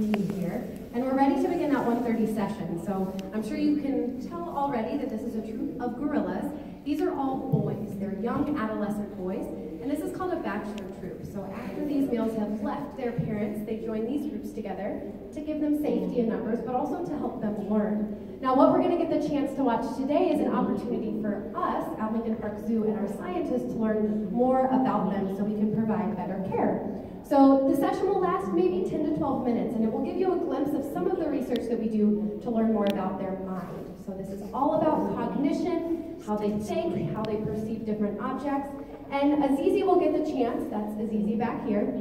here, and we're ready to begin that 1:30 session. So I'm sure you can tell already that this is a troop of gorillas. These are all boys. They're young adolescent boys, and this is called a bachelor troop. So after these males have left their parents, they join these groups together to give them safety in numbers, but also to help them learn. Now, what we're going to get the chance to watch today is an opportunity for us at Lincoln Park Zoo and our scientists to learn more about them so we can provide better care. So the session will last maybe 10 to 12 minutes, and it will give you a glimpse of some of the research that we do to learn more about their mind. So this is all about cognition, how they think, how they perceive different objects. And Azizi will get the chance, that's Azizi back here,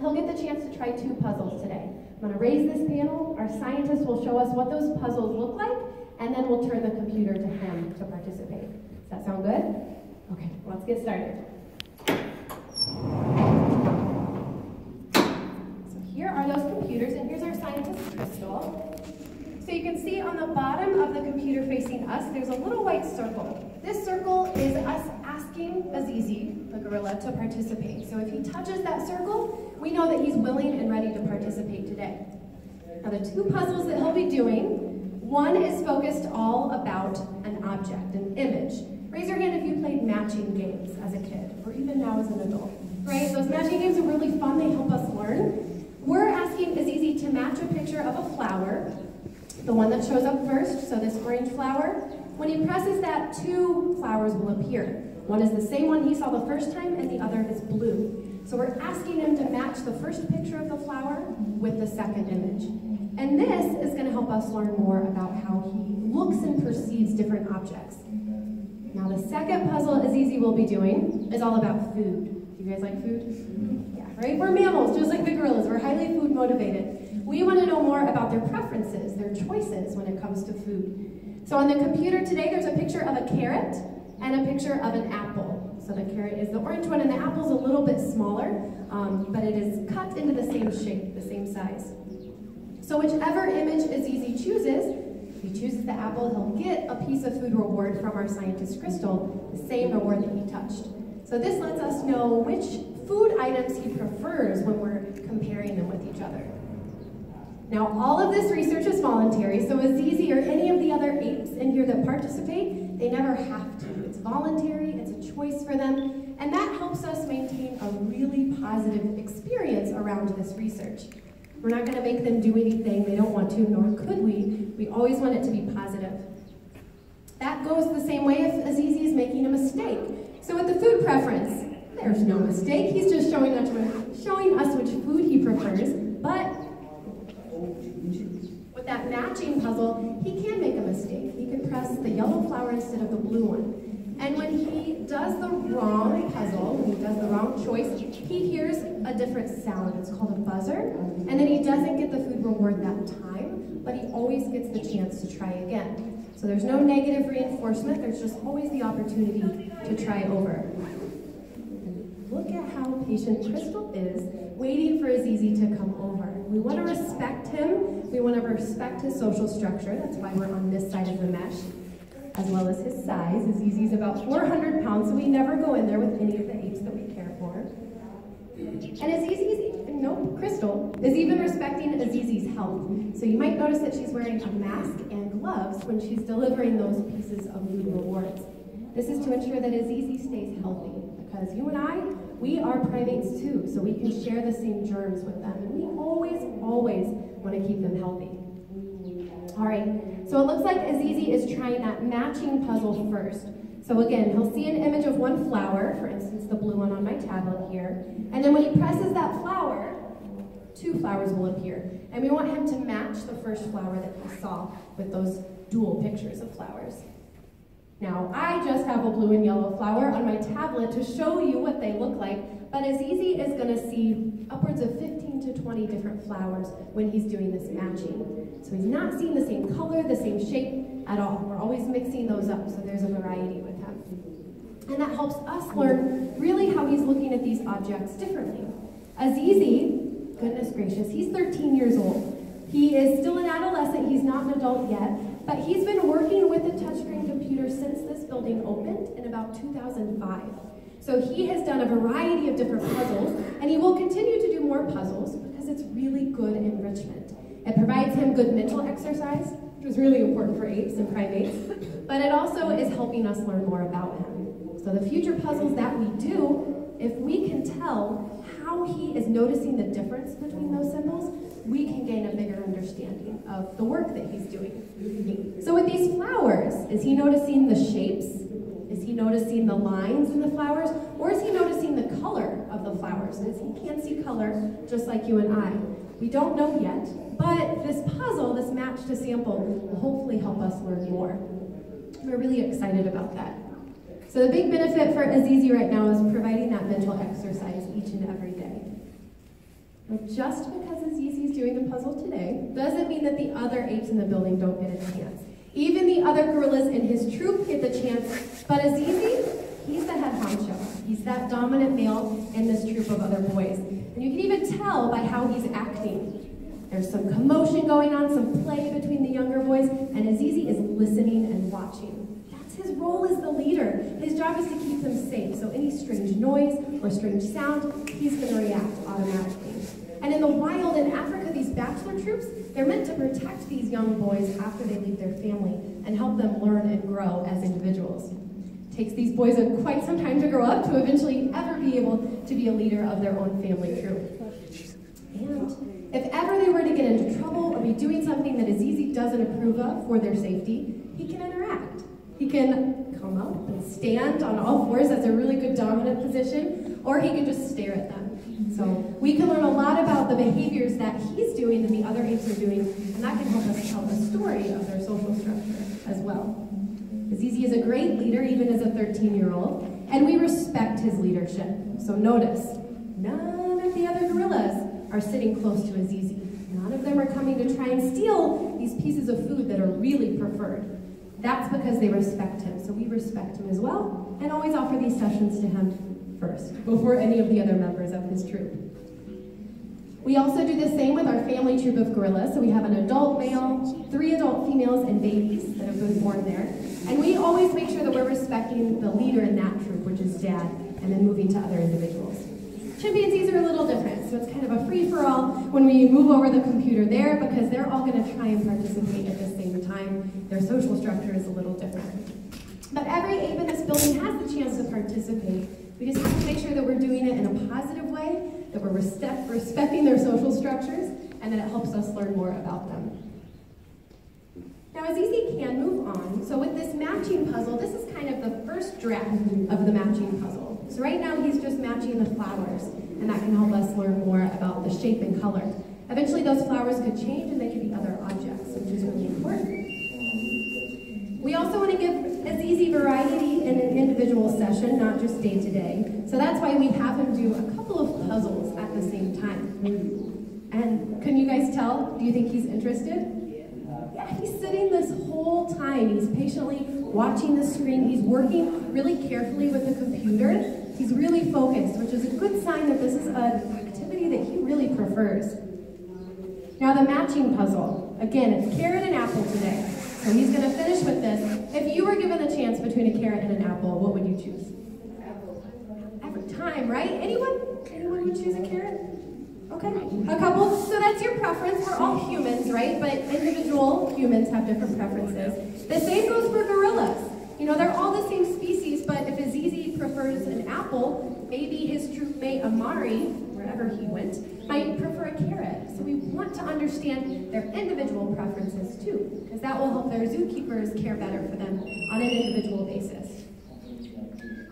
he'll get the chance to try two puzzles today. I'm gonna raise this panel, our scientists will show us what those puzzles look like, and then we'll turn the computer to him to participate. Does that sound good? Okay, let's get started. Here are those computers, and here's our scientist, Crystal. So you can see on the bottom of the computer facing us, there's a little white circle. This circle is us asking Azizi, the gorilla, to participate. So if he touches that circle, we know that he's willing and ready to participate today. Now the two puzzles that he'll be doing, one is focused all about an object, an image. Raise your hand if you played matching games as a kid, or even now as an adult. Right? Those matching games are really fun, they help us learn. We're asking Azizi to match a picture of a flower, the one that shows up first, so this orange flower. When he presses that, two flowers will appear. One is the same one he saw the first time, and the other is blue. So we're asking him to match the first picture of the flower with the second image. And this is going to help us learn more about how he looks and perceives different objects. Now the second puzzle Azizi will be doing is all about food. Do you guys like food? Mm-hmm. Right? We're mammals, just like the gorillas. We're highly food motivated. We want to know more about their preferences, their choices when it comes to food. So on the computer today, there's a picture of a carrot and a picture of an apple. So the carrot is the orange one, and the apple's a little bit smaller, um, but it is cut into the same shape, the same size. So whichever image Azizi chooses, if he chooses the apple, he'll get a piece of food reward from our scientist Crystal, the same reward that he touched. So this lets us know which food items he prefers when we're comparing them with each other. Now, all of this research is voluntary, so Azizi or any of the other apes in here that participate, they never have to. It's voluntary, it's a choice for them, and that helps us maintain a really positive experience around this research. We're not going to make them do anything they don't want to, nor could we. We always want it to be positive. That goes the same way if Azizi is making a mistake. So with the food preference, there's no mistake. He's just showing us, showing us which food he prefers, but with that matching puzzle, he can make a mistake. He can press the yellow flower instead of the blue one. And when he does the wrong puzzle, when he does the wrong choice, he hears a different sound. It's called a buzzer. And then he doesn't get the food reward that time, but he always gets the chance to try again. So there's no negative reinforcement, there's just always the opportunity to try over look at how patient Crystal is, waiting for Azizi to come over. We want to respect him. We want to respect his social structure. That's why we're on this side of the mesh, as well as his size. Azizi's about 400 pounds, so we never go in there with any of the apes that we care for. And Azizi's, no, Crystal, is even respecting Azizi's health. So you might notice that she's wearing a mask and gloves when she's delivering those pieces of food rewards. This is to ensure that Azizi stays healthy, because you and I, we are primates too, so we can share the same germs with them, and we always, always want to keep them healthy. All right, so it looks like Azizi is trying that matching puzzle first. So again, he'll see an image of one flower, for instance, the blue one on my tablet here, and then when he presses that flower, two flowers will appear. And we want him to match the first flower that he saw with those dual pictures of flowers. Now, I just have a blue and yellow flower on my tablet to show you what they look like, but Azizi is going to see upwards of 15 to 20 different flowers when he's doing this matching. So he's not seeing the same color, the same shape at all. We're always mixing those up, so there's a variety with him. And that helps us learn really how he's looking at these objects differently. Azizi, goodness gracious, he's 13 years old. He is still an adolescent, he's not an adult yet, but he's been working with a touchscreen computer since this building opened in about 2005. So he has done a variety of different puzzles, and he will continue to do more puzzles because it's really good enrichment. It provides him good mental exercise, which is really important for apes and primates, but it also is helping us learn more about him. So the future puzzles that we do, if we can tell how he is noticing the difference between those symbols, we can gain a bigger understanding of the work that he's doing. So with these flowers, is he noticing the shapes? Is he noticing the lines in the flowers? Or is he noticing the color of the flowers? Because he can't see color just like you and I. We don't know yet, but this puzzle, this match to sample, will hopefully help us learn more. We're really excited about that. So the big benefit for Azizi right now is providing that mental exercise each and every day. But just because Azizi is doing the puzzle today doesn't mean that the other apes in the building don't get a chance. Even the other gorillas in his troop get the chance, but Azizi, he's the head honcho. He's that dominant male in this troop of other boys. And you can even tell by how he's acting. There's some commotion going on, some play between the younger boys, and Azizi is listening and watching. His role as the leader. His job is to keep them safe, so any strange noise or strange sound, he's going to react automatically. And in the wild in Africa, these bachelor troops, they're meant to protect these young boys after they leave their family and help them learn and grow as individuals. It takes these boys quite some time to grow up to eventually ever be able to be a leader of their own family troop. And if ever they were to get into trouble or be doing something that Azizi doesn't approve of for their safety, he can. He can come up and stand on all fours, that's a really good dominant position, or he can just stare at them. So we can learn a lot about the behaviors that he's doing and the other apes are doing, and that can help us tell the story of their social structure as well. Azizi is a great leader, even as a 13-year-old, and we respect his leadership. So notice, none of the other gorillas are sitting close to Azizi. None of them are coming to try and steal these pieces of food that are really preferred. That's because they respect him. So we respect him as well and always offer these sessions to him first, before any of the other members of his troop. We also do the same with our family troop of gorillas. So we have an adult male, three adult females, and babies that have been born there. And we always make sure that we're respecting the leader in that troop, which is dad, and then moving to other individuals. Chimpanzees are a little different, so it's kind of a free-for-all when we move over the computer there because they're all going to try and participate at the time. Their social structure is a little different. But every ape in this building has the chance to participate. We just have to make sure that we're doing it in a positive way, that we're respect, respecting their social structures, and that it helps us learn more about them. Now, Azizi can move on. So with this matching puzzle, this is kind of the first draft of the matching puzzle. So right now he's just matching the flowers, and that can help us learn more about the shape and color. Eventually those flowers could change and they could be other objects, which is really important. We also want to give Azizi variety in an individual session, not just day to day. So that's why we have him do a couple of puzzles at the same time. And can you guys tell? Do you think he's interested? Yeah, he's sitting this whole time. He's patiently watching the screen. He's working really carefully with the computer. He's really focused, which is a good sign that this is an activity that he really prefers. Now the matching puzzle. Again, it's carrot and apple today. So he's going to finish with this. If you were given the chance between a carrot and an apple, what would you choose? Apple. Every time, right? Anyone? Anyone would choose a carrot? Okay, a couple. So that's your preference. We're all humans, right? But individual humans have different preferences. The same goes for gorillas. You know, they're all the same species, but if Azizi prefers an apple, maybe his troop mate Amari, wherever he went, might prefer a carrot. So we want to understand their individual preferences too, because that will help their zookeepers care better for them on an individual basis.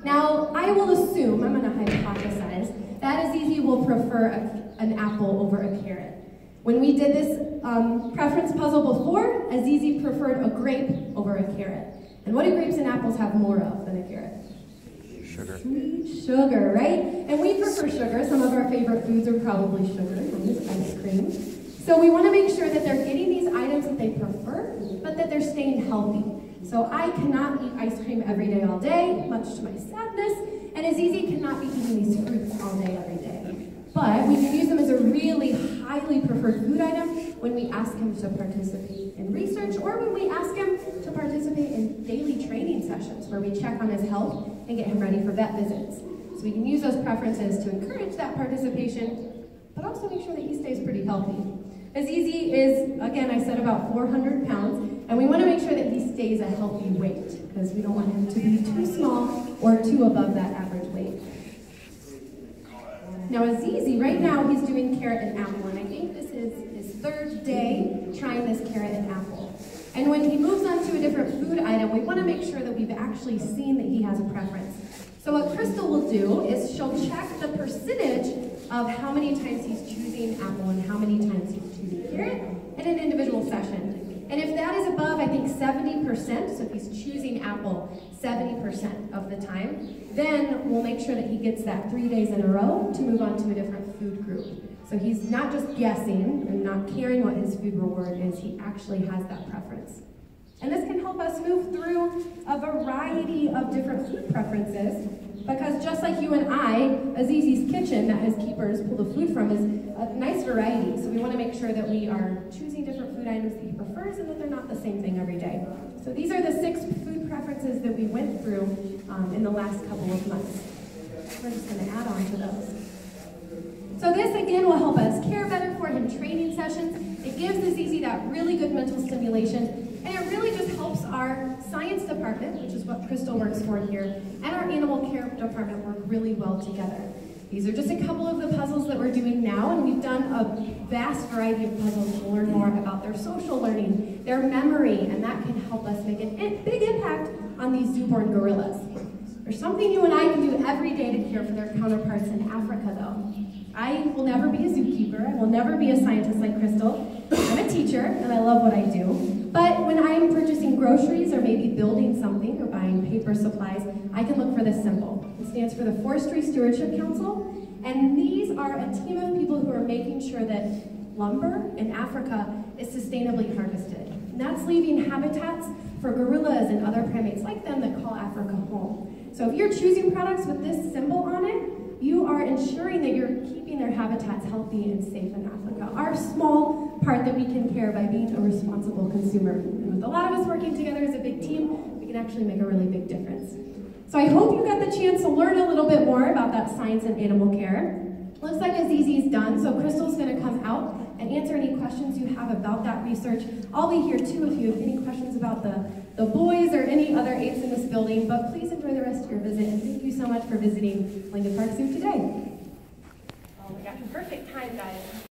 Now, I will assume, I'm going to hypothesize, that Azizi will prefer a, an apple over a carrot. When we did this um, preference puzzle before, Azizi preferred a grape over a carrot. And what do grapes and apples have more of than a carrot? Sugar. Sweet sugar, right? And we prefer sugar. Some of our favorite foods are probably sugar, and ice cream. So we want to make sure that they're getting these items that they prefer, but that they're staying healthy. So I cannot eat ice cream every day all day, much to my sadness, and Azizi cannot be eating these fruits all day every day. But we can use them as a really highly preferred food item when we ask him to participate in research or when we ask him to participate in daily training sessions where we check on his health and get him ready for vet visits. So we can use those preferences to encourage that participation but also make sure that he stays pretty healthy. Azizi is, again, I said about 400 pounds, and we want to make sure that he stays a healthy weight because we don't want him to be too small or too above that average weight. Now Azizi, right now he's doing carrot and apple, and I think this is his third day trying this carrot and apple. And when he moves on to a different food item, we want to make sure that we've actually seen that he has a preference. So what Crystal will do is she'll check the percentage of how many times he's choosing apple and how many times he's choosing carrot in an individual session. And if that is above, I think 70%, so if he's choosing apple 70% of the time, then we'll make sure that he gets that three days in a row to move on to a different food group. So he's not just guessing and not caring what his food reward is, he actually has that preference. And this can help us move through a variety of different food preferences because just like you and I, Azizi's kitchen that his keepers pull the food from is a nice variety. So we want to make sure that we are choosing different food items that he prefers and that they're not the same thing every day. So these are the six food preferences that we went through um, in the last couple of months. We're just going to add on to those. So this again will help us care better for him training sessions. It gives Azizi that really good mental stimulation and it really just helps our science department, which is what Crystal works for here, and our animal care department work really well together. These are just a couple of the puzzles that we're doing now, and we've done a vast variety of puzzles to learn more about their social learning, their memory, and that can help us make a big impact on these zooborn gorillas. There's something you and I can do every day to care for their counterparts in Africa, though. I will never be a zookeeper. I will never be a scientist like Crystal. I'm a teacher, and I love what I do. But when I'm purchasing groceries or maybe building something or buying paper supplies, I can look for this symbol. It stands for the Forestry Stewardship Council, and these are a team of people who are making sure that lumber in Africa is sustainably harvested. And that's leaving habitats for gorillas and other primates like them that call Africa home. So if you're choosing products with this symbol on it, you are ensuring that you're keeping their habitats healthy and safe in Africa. Our small part that we can care by being a responsible consumer. And with a lot of us working together as a big team, we can actually make a really big difference. So I hope you got the chance to learn a little bit more about that science and animal care. Looks like Azizi's done, so Crystal's gonna come out and answer any questions you have about that research. I'll be here too if you have any questions about the, the boys or any other apes in this building, but please enjoy the rest of your visit, and thank you so much for visiting Lincoln Park Zoo today. Oh my gosh, perfect time, guys.